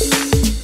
you